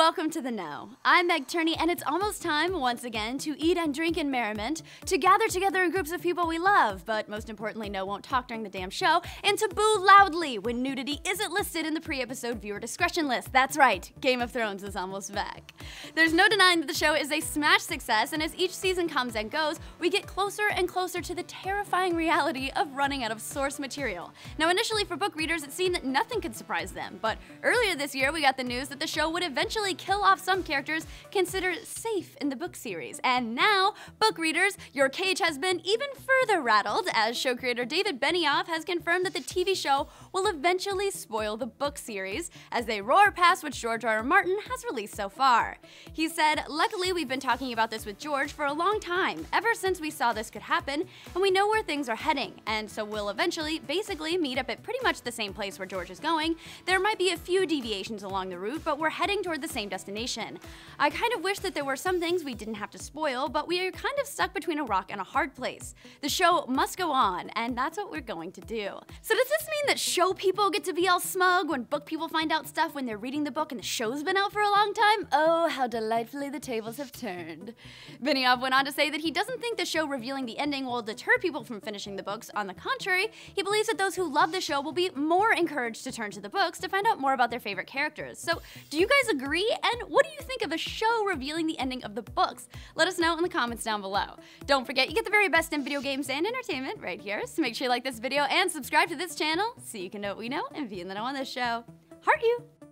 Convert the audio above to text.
Welcome to the Know. I'm Meg Turney, and it's almost time once again to eat and drink in merriment, to gather together in groups of people we love, but most importantly, no won't talk during the damn show, and to boo loudly when nudity isn't listed in the pre episode viewer discretion list. That's right, Game of Thrones is almost back. There's no denying that the show is a smash success, and as each season comes and goes, we get closer and closer to the terrifying reality of running out of source material. Now, initially for book readers, it seemed that nothing could surprise them, but earlier this year, we got the news that the show would eventually kill off some characters considered safe in the book series. And now, book readers, your cage has been even further rattled as show creator David Benioff has confirmed that the TV show will eventually spoil the book series as they roar past what George R. R. Martin has released so far. He said, Luckily, we've been talking about this with George for a long time, ever since we saw this could happen, and we know where things are heading, and so we'll eventually basically meet up at pretty much the same place where George is going. There might be a few deviations along the route, but we're heading toward the same destination. I kind of wish that there were some things we didn't have to spoil, but we are kind of stuck between a rock and a hard place. The show must go on, and that's what we're going to do. So does this mean that show people get to be all smug when book people find out stuff when they're reading the book and the show's been out for a long time? Oh, how delightfully the tables have turned. Benioff went on to say that he doesn't think the show revealing the ending will deter people from finishing the books. On the contrary, he believes that those who love the show will be more encouraged to turn to the books to find out more about their favorite characters. So, do you guys agree? And what do you think of a show revealing the ending of the books? Let us know in the comments down below. Don't forget, you get the very best in video games and entertainment right here, so make sure you like this video and subscribe to this channel so you can know what we know and be in the know on this show. Heart you!